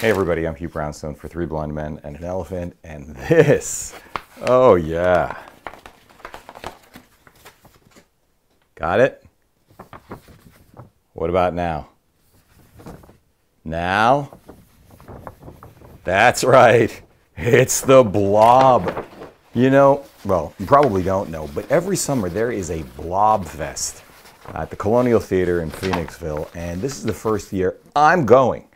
Hey everybody, I'm Hugh Brownstone for Three Blind Men and an Elephant, and this, oh yeah. Got it? What about now? Now? That's right, it's the blob. You know, well, you probably don't know, but every summer there is a blob fest at the Colonial Theater in Phoenixville, and this is the first year I'm going.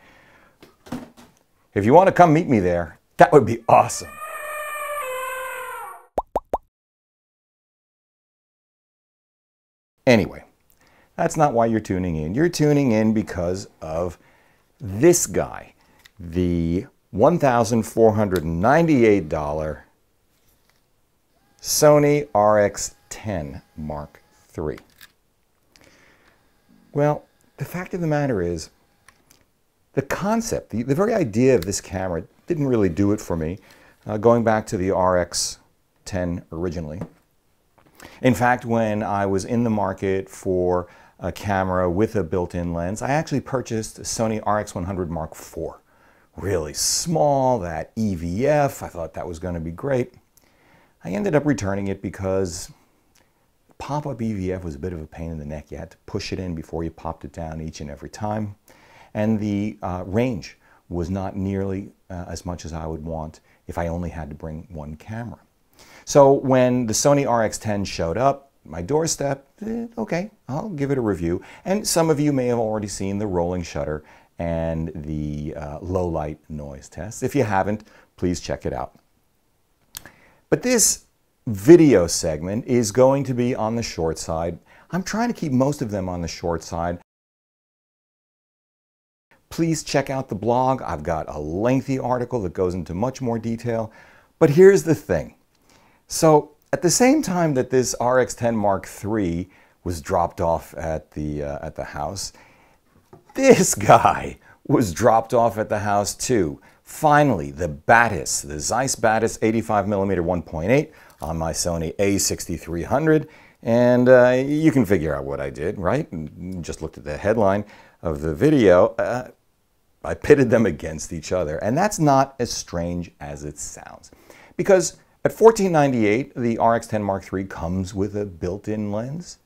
If you want to come meet me there, that would be awesome. Anyway, that's not why you're tuning in. You're tuning in because of this guy, the $1,498 Sony RX10 Mark III. Well, the fact of the matter is, the concept, the, the very idea of this camera didn't really do it for me, uh, going back to the RX10 originally. In fact, when I was in the market for a camera with a built-in lens, I actually purchased a Sony RX100 Mark IV. Really small, that EVF, I thought that was going to be great. I ended up returning it because pop-up EVF was a bit of a pain in the neck. You had to push it in before you popped it down each and every time and the uh, range was not nearly uh, as much as I would want if I only had to bring one camera. So when the Sony RX10 showed up, my doorstep, eh, okay, I'll give it a review. And some of you may have already seen the rolling shutter and the uh, low light noise test. If you haven't, please check it out. But this video segment is going to be on the short side. I'm trying to keep most of them on the short side please check out the blog. I've got a lengthy article that goes into much more detail. But here's the thing. So at the same time that this RX-10 Mark III was dropped off at the, uh, at the house, this guy was dropped off at the house too. Finally, the Batis, the Zeiss Batis 85mm 1.8 on my Sony a6300. And uh, you can figure out what I did, right? Just looked at the headline of the video. Uh, I pitted them against each other. And that's not as strange as it sounds. Because at 1498, the RX10 Mark III comes with a built-in lens.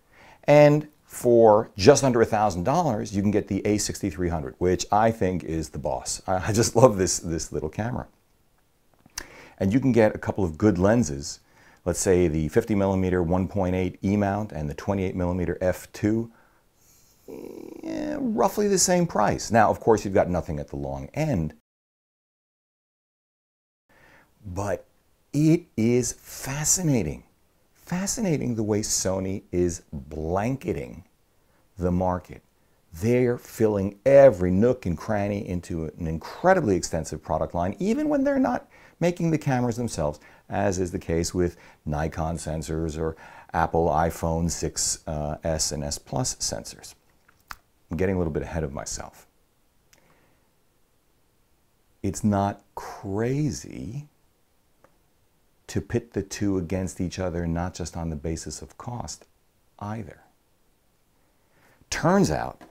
And for just under $1,000, you can get the A6300, which I think is the boss. I just love this, this little camera. And you can get a couple of good lenses, let's say the 50 millimeter 1.8 E mount and the 28 millimeter f2 yeah, roughly the same price. Now, of course, you've got nothing at the long end, but it is fascinating. Fascinating the way Sony is blanketing the market. They're filling every nook and cranny into an incredibly extensive product line, even when they're not making the cameras themselves, as is the case with Nikon sensors or Apple iPhone 6s uh, and S Plus sensors. I'm getting a little bit ahead of myself. It's not crazy to pit the two against each other, not just on the basis of cost either. Turns out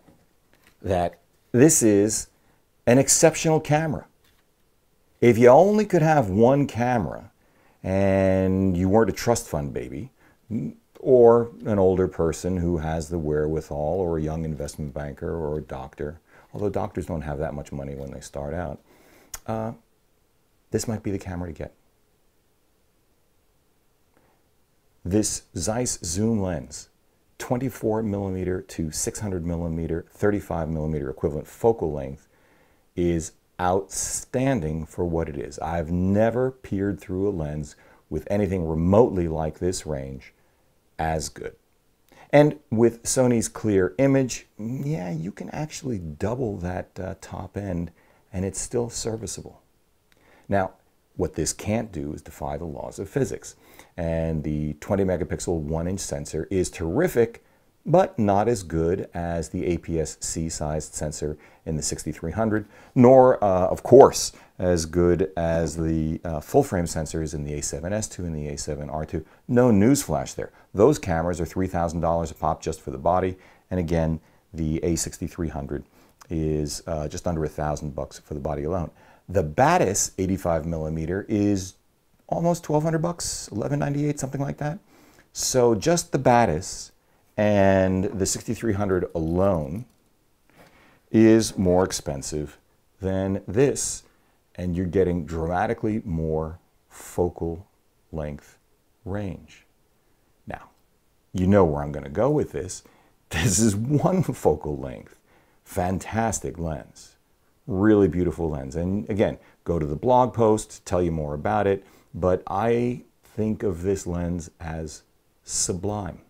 that this is an exceptional camera. If you only could have one camera and you weren't a trust fund baby, or an older person who has the wherewithal, or a young investment banker, or a doctor, although doctors don't have that much money when they start out, uh, this might be the camera to get. This Zeiss zoom lens, 24 millimeter to 600 millimeter, 35 millimeter equivalent focal length, is outstanding for what it is. I've never peered through a lens with anything remotely like this range as good. And with Sony's clear image, yeah, you can actually double that uh, top end and it's still serviceable. Now, what this can't do is defy the laws of physics. And the 20 megapixel 1 inch sensor is terrific, but not as good as the APS-C sized sensor in the 6300, nor, uh, of course, as good as the uh, full frame sensors in the A7S2 and the A7R2. No newsflash there. Those cameras are $3,000 a pop just for the body. And again, the A6300 is uh, just under a thousand bucks for the body alone. The Batis 85 millimeter is almost 1200 bucks, 1198, something like that. So just the Batis and the 6300 alone is more expensive than this. And you're getting dramatically more focal length range. Now, you know where I'm going to go with this. This is one focal length. Fantastic lens. Really beautiful lens. And again, go to the blog post, tell you more about it. But I think of this lens as sublime.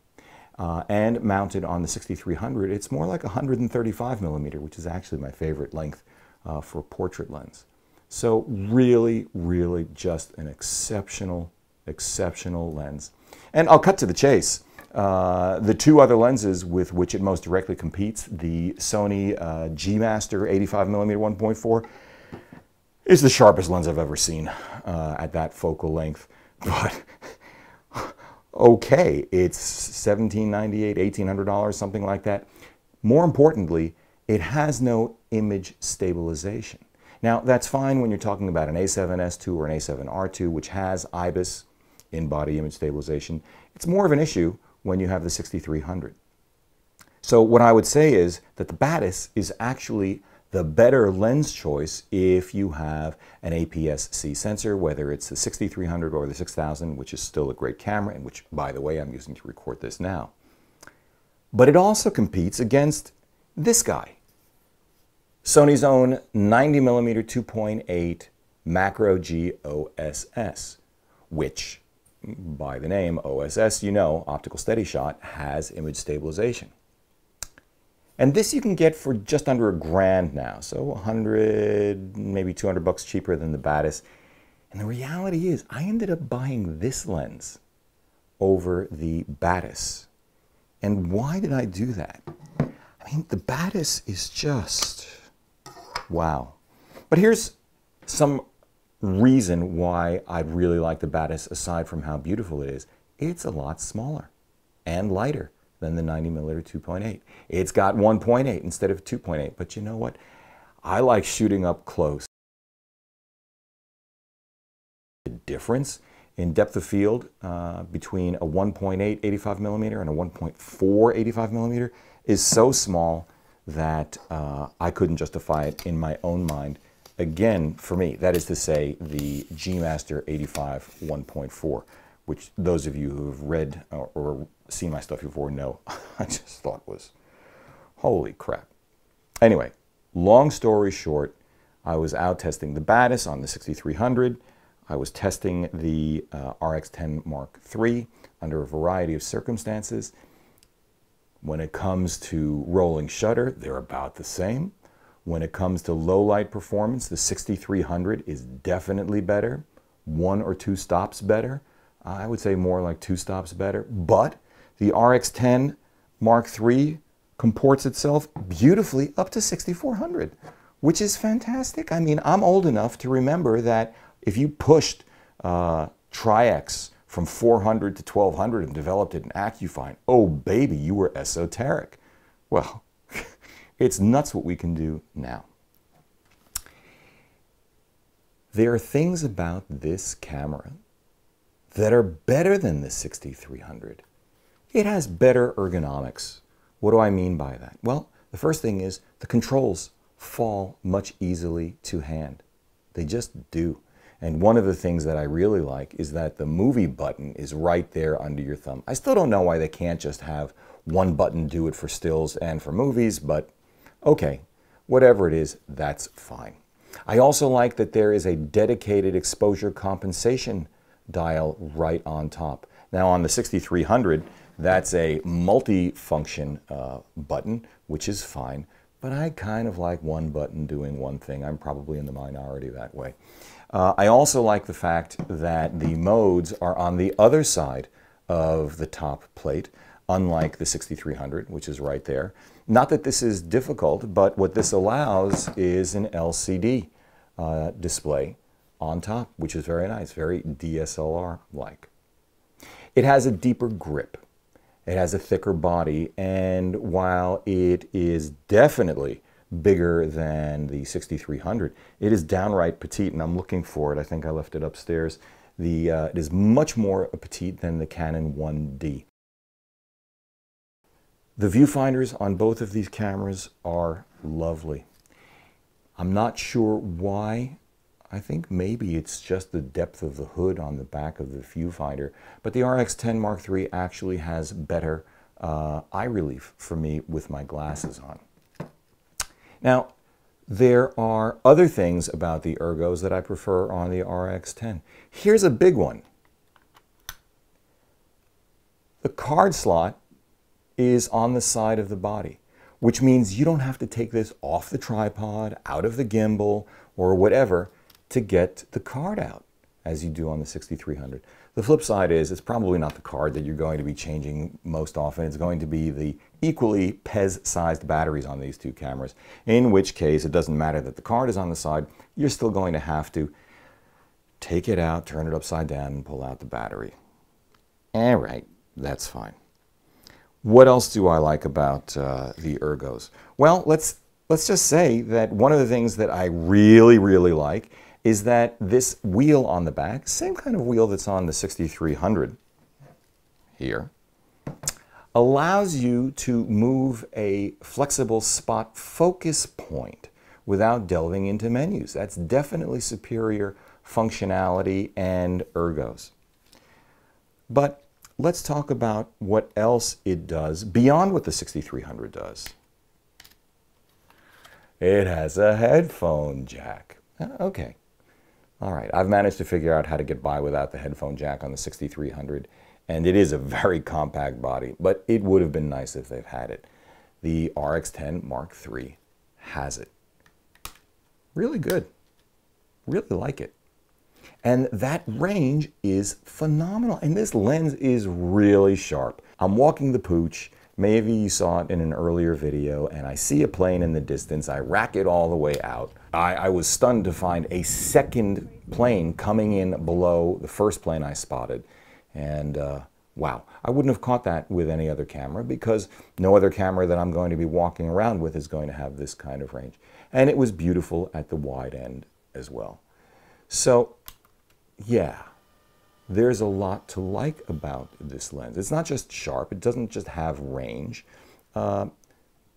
Uh, and mounted on the 6300, it's more like 135 millimeter, which is actually my favorite length uh, for portrait lens. So really, really just an exceptional, exceptional lens. And I'll cut to the chase. Uh, the two other lenses with which it most directly competes, the Sony uh, G Master 85mm 1.4, is the sharpest lens I've ever seen uh, at that focal length. But okay, it's $1798, $1,800, something like that. More importantly, it has no image stabilization. Now, that's fine when you're talking about an A7S2 or an A7R2, which has IBIS, in-body image stabilization. It's more of an issue when you have the 6300. So what I would say is that the Batis is actually the better lens choice if you have an APS-C sensor, whether it's the 6300 or the 6000, which is still a great camera, and which, by the way, I'm using to record this now. But it also competes against this guy, Sony's own 90mm 2.8 Macro G OSS, which by the name OSS, you know, optical steady shot, has image stabilization. And this you can get for just under a grand now, so 100, maybe 200 bucks cheaper than the Batis. And the reality is, I ended up buying this lens over the Batis. And why did I do that? I mean, the Batis is just, wow. But here's some reason why I really like the Batis, aside from how beautiful it is, it's a lot smaller and lighter than the 90 millimeter 2.8. It's got 1.8 instead of 2.8, but you know what? I like shooting up close. The difference in depth of field uh, between a 1.8 85 millimeter and a 1.4 85 millimeter is so small that uh, I couldn't justify it in my own mind again, for me, that is to say the G Master 85 1.4, which those of you who have read or, or seen my stuff before know I just thought was holy crap. Anyway, long story short, I was out testing the Batis on the 6300. I was testing the uh, RX10 Mark III under a variety of circumstances. When it comes to rolling shutter, they're about the same. When it comes to low light performance, the 6300 is definitely better. One or two stops better. I would say more like two stops better. But the RX10 Mark III comports itself beautifully up to 6400, which is fantastic. I mean, I'm old enough to remember that if you pushed uh, Tri-X from 400 to 1200 and developed it in Acufine, oh baby, you were esoteric. Well, it's nuts what we can do now. There are things about this camera that are better than the 6300. It has better ergonomics. What do I mean by that? Well, the first thing is the controls fall much easily to hand. They just do. And one of the things that I really like is that the movie button is right there under your thumb. I still don't know why they can't just have one button do it for stills and for movies, but Okay, whatever it is, that's fine. I also like that there is a dedicated exposure compensation dial right on top. Now on the 6300, that's a multi-function uh, button, which is fine, but I kind of like one button doing one thing. I'm probably in the minority that way. Uh, I also like the fact that the modes are on the other side of the top plate, unlike the 6300, which is right there. Not that this is difficult, but what this allows is an LCD uh, display on top, which is very nice, very DSLR-like. It has a deeper grip. It has a thicker body, and while it is definitely bigger than the 6300. It is downright petite, and I'm looking for it. I think I left it upstairs. The, uh, it is much more petite than the Canon 1D. The viewfinders on both of these cameras are lovely. I'm not sure why. I think maybe it's just the depth of the hood on the back of the viewfinder, but the RX10 Mark III actually has better uh, eye relief for me with my glasses on. Now, there are other things about the Ergos that I prefer on the RX10. Here's a big one. The card slot is on the side of the body, which means you don't have to take this off the tripod, out of the gimbal, or whatever to get the card out as you do on the 6300. The flip side is it's probably not the card that you're going to be changing most often. It's going to be the equally PEZ-sized batteries on these two cameras, in which case it doesn't matter that the card is on the side, you're still going to have to take it out, turn it upside down, and pull out the battery. All right, that's fine. What else do I like about uh, the Ergos? Well, let's, let's just say that one of the things that I really, really like is that this wheel on the back, same kind of wheel that's on the 6300 here, allows you to move a flexible spot focus point without delving into menus. That's definitely superior functionality and ergos. But let's talk about what else it does beyond what the 6300 does. It has a headphone jack. Uh, okay. All right, I've managed to figure out how to get by without the headphone jack on the 6300, and it is a very compact body, but it would have been nice if they've had it. The RX-10 Mark III has it. Really good. Really like it. And that range is phenomenal. And this lens is really sharp. I'm walking the pooch. Maybe you saw it in an earlier video, and I see a plane in the distance. I rack it all the way out. I, I, was stunned to find a second plane coming in below the first plane I spotted. And uh, wow, I wouldn't have caught that with any other camera because no other camera that I'm going to be walking around with is going to have this kind of range. And it was beautiful at the wide end as well. So, yeah, there's a lot to like about this lens. It's not just sharp, it doesn't just have range, uh,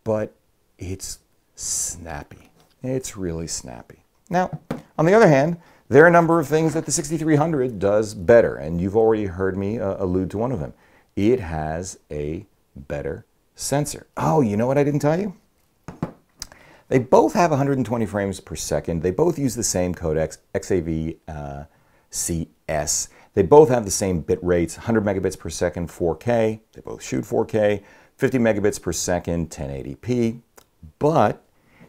but it's snappy. It's really snappy. Now, on the other hand, there are a number of things that the 6300 does better, and you've already heard me uh, allude to one of them. It has a better sensor. Oh, you know what I didn't tell you? They both have 120 frames per second. They both use the same codec, XAV uh, CS. They both have the same bit rates, 100 megabits per second, 4K. They both shoot 4K, 50 megabits per second, 1080p. But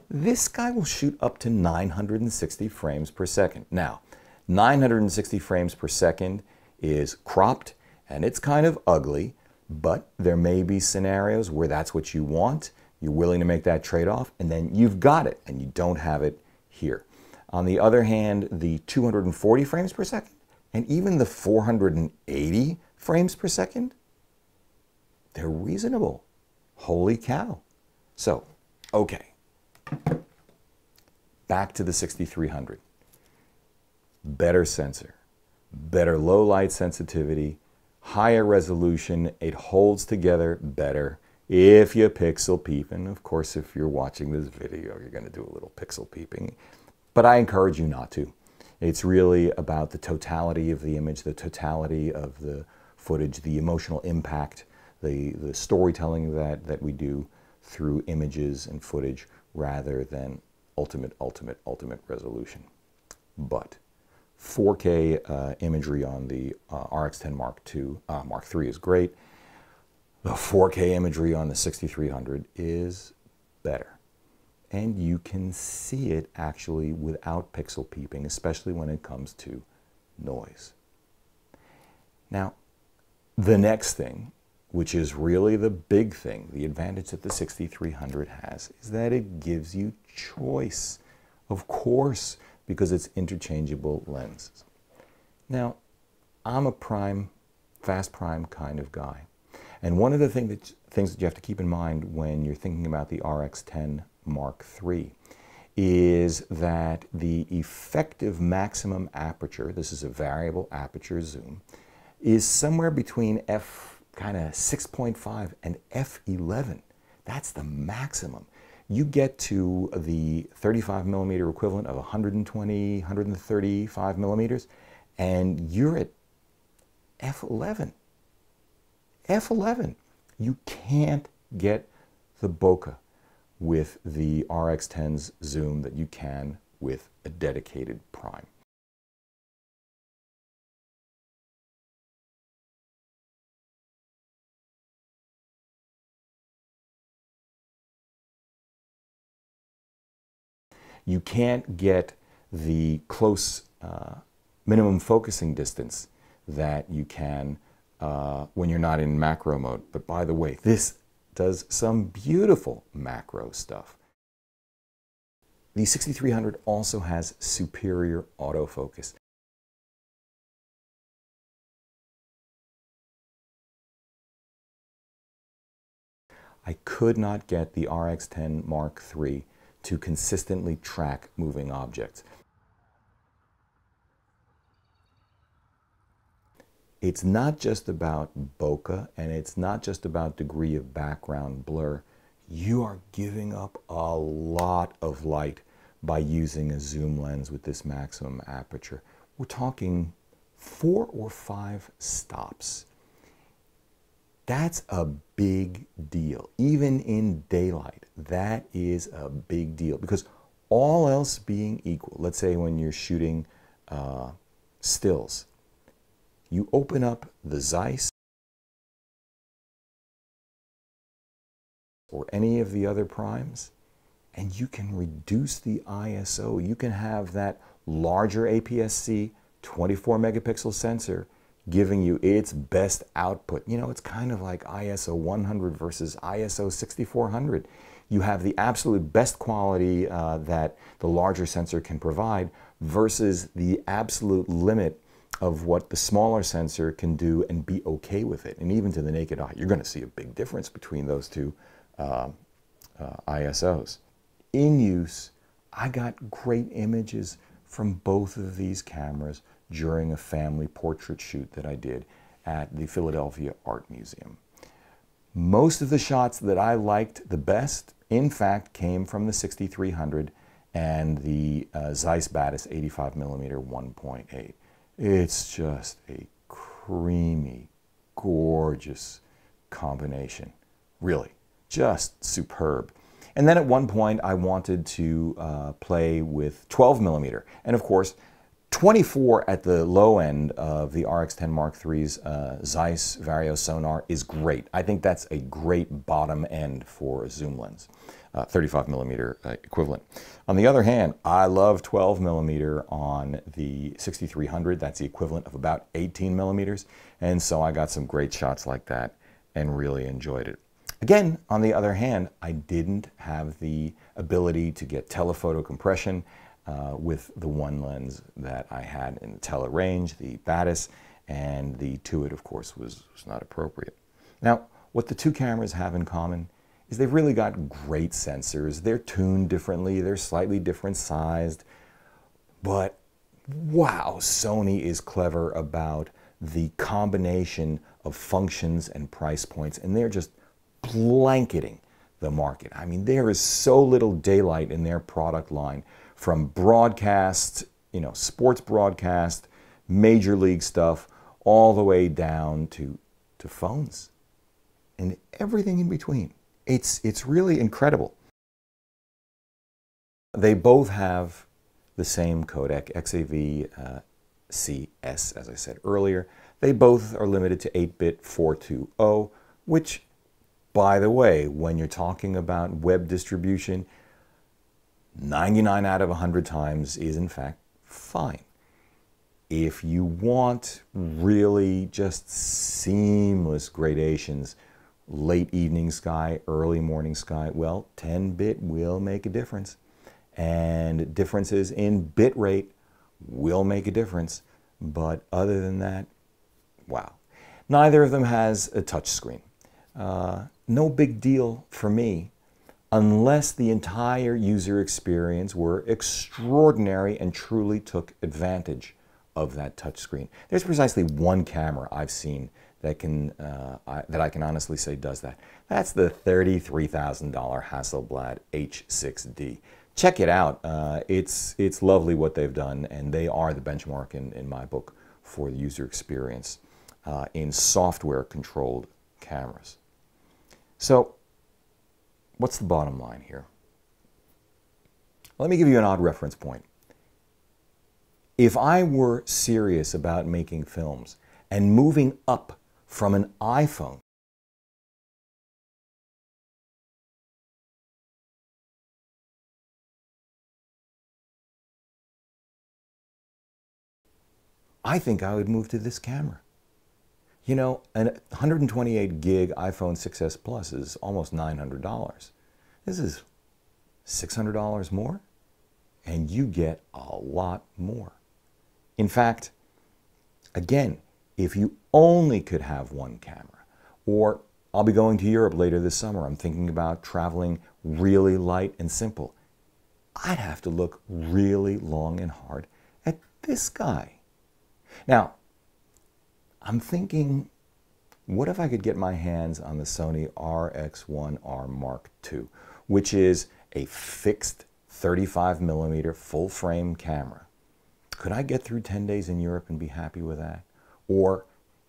this guy will shoot up to 960 frames per second. Now, 960 frames per second is cropped and it's kind of ugly, but there may be scenarios where that's what you want. You're willing to make that trade-off, and then you've got it, and you don't have it here. On the other hand, the 240 frames per second and even the 480 frames per second, they're reasonable. Holy cow. So, okay. Back to the 6300. Better sensor, better low light sensitivity, higher resolution, it holds together better if you pixel peep. And of course, if you're watching this video, you're going to do a little pixel peeping. But I encourage you not to. It's really about the totality of the image, the totality of the footage, the emotional impact, the, the storytelling that, that we do through images and footage rather than ultimate, ultimate, ultimate resolution. But 4K uh, imagery on the uh, RX10 Mark II, uh, Mark III is great. The 4K imagery on the 6300 is better and you can see it actually without pixel peeping, especially when it comes to noise. Now, the next thing, which is really the big thing, the advantage that the 6300 has, is that it gives you choice. Of course, because it's interchangeable lenses. Now, I'm a prime, fast prime kind of guy. And one of the thing that, things that you have to keep in mind when you're thinking about the RX10 Mark III is that the effective maximum aperture, this is a variable aperture zoom, is somewhere between f kind of 6.5 and f11. That's the maximum. You get to the 35 millimeter equivalent of 120, 135 millimeters, and you're at f11. f11. You can't get the bokeh with the RX10's zoom that you can with a dedicated prime. You can't get the close uh, minimum focusing distance that you can uh, when you're not in macro mode. But by the way, this does some beautiful macro stuff. The 6300 also has superior autofocus. I could not get the RX10 Mark III to consistently track moving objects. It's not just about bokeh and it's not just about degree of background blur. You are giving up a lot of light by using a zoom lens with this maximum aperture. We're talking four or five stops. That's a big deal. Even in daylight, that is a big deal because all else being equal, let's say when you're shooting uh, stills, you open up the Zeiss or any of the other primes, and you can reduce the ISO. You can have that larger APS-C 24 megapixel sensor giving you its best output. You know, it's kind of like ISO 100 versus ISO 6400. You have the absolute best quality uh, that the larger sensor can provide versus the absolute limit of what the smaller sensor can do and be okay with it. And even to the naked eye, you're going to see a big difference between those two uh, uh, ISOs. In use, I got great images from both of these cameras during a family portrait shoot that I did at the Philadelphia Art Museum. Most of the shots that I liked the best, in fact, came from the 6300 and the uh, Zeiss Batis 85mm 1.8. It's just a creamy, gorgeous combination. Really, just superb. And then at one point, I wanted to uh, play with 12 millimeter. And of course, 24 at the low end of the RX10 Mark III's uh, Zeiss Vario Sonnar is great. I think that's a great bottom end for a zoom lens uh, 35 millimeter uh, equivalent. On the other hand, I love 12 millimeter on the 6300. That's the equivalent of about 18 millimeters. And so I got some great shots like that and really enjoyed it. Again, on the other hand, I didn't have the ability to get telephoto compression uh, with the one lens that I had in the tele range, the Batis, and the Touit, of course, was, was not appropriate. Now, what the two cameras have in common is they've really got great sensors. They're tuned differently, they're slightly different sized, but wow, Sony is clever about the combination of functions and price points, and they're just blanketing the market. I mean, there is so little daylight in their product line from broadcast, you know, sports broadcast, major league stuff, all the way down to, to phones and everything in between. It's, it's really incredible. They both have the same codec, XAV uh, CS, as I said earlier. They both are limited to 8-bit 420, which, by the way, when you're talking about web distribution, 99 out of 100 times is in fact fine. If you want really just seamless gradations, late evening sky, early morning sky, well, 10 bit will make a difference. And differences in bit rate will make a difference. But other than that, wow. Neither of them has a touch screen. Uh, no big deal for me, unless the entire user experience were extraordinary and truly took advantage of that touchscreen. There's precisely one camera I've seen that can uh, I, that I can honestly say does that. That's the $33,000 Hasselblad H6D. Check it out. Uh, it's it's lovely what they've done, and they are the benchmark in, in my book for the user experience uh, in software-controlled cameras. So, what's the bottom line here? Let me give you an odd reference point. If I were serious about making films and moving up from an iPhone I think I would move to this camera. You know, a 128 gig iPhone 6s Plus is almost $900. This is $600 more, and you get a lot more. In fact, again, if you only could have one camera, or I'll be going to Europe later this summer, I'm thinking about traveling really light and simple, I'd have to look really long and hard at this guy. Now, I'm thinking, what if I could get my hands on the Sony RX1R Mark II, which is a fixed 35 millimeter full frame camera. Could I get through 10 days in Europe and be happy with that? Or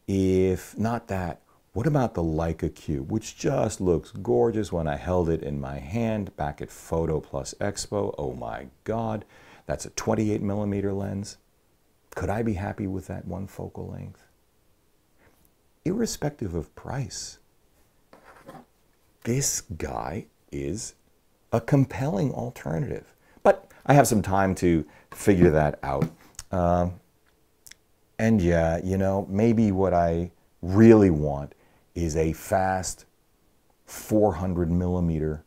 if not that, what about the Leica Q, which just looks gorgeous when I held it in my hand back at Photo Plus Expo? Oh my God, that's a 28 millimeter lens. Could I be happy with that one focal length? Irrespective of price, this guy is a compelling alternative. But I have some time to figure that out. Um, and yeah, you know, maybe what I really want is a fast 400 millimeter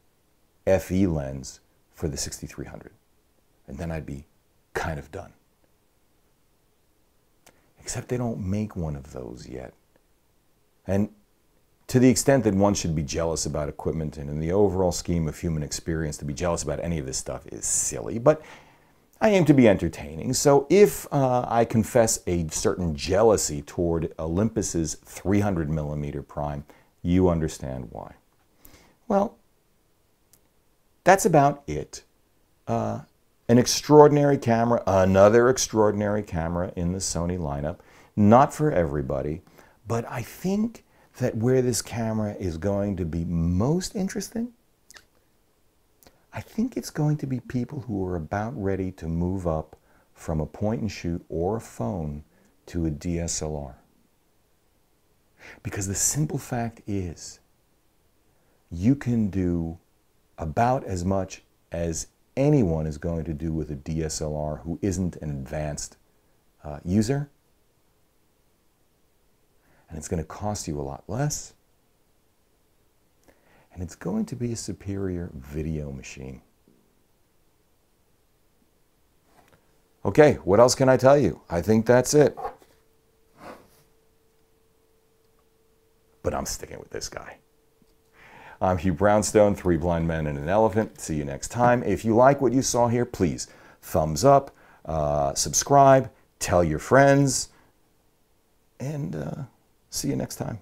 FE lens for the 6300. And then I'd be kind of done. Except they don't make one of those yet. And to the extent that one should be jealous about equipment and in the overall scheme of human experience, to be jealous about any of this stuff is silly. But I aim to be entertaining. So if uh, I confess a certain jealousy toward Olympus's 300 millimeter prime, you understand why. Well, that's about it. Uh, an extraordinary camera, another extraordinary camera in the Sony lineup. Not for everybody, but I think that where this camera is going to be most interesting, I think it's going to be people who are about ready to move up from a point and shoot or a phone to a DSLR. Because the simple fact is, you can do about as much as anyone is going to do with a DSLR who isn't an advanced uh, user and it's going to cost you a lot less, and it's going to be a superior video machine. Okay, what else can I tell you? I think that's it. But I'm sticking with this guy. I'm Hugh Brownstone, Three Blind Men and an Elephant. See you next time. If you like what you saw here, please thumbs up, uh, subscribe, tell your friends, and uh, See you next time.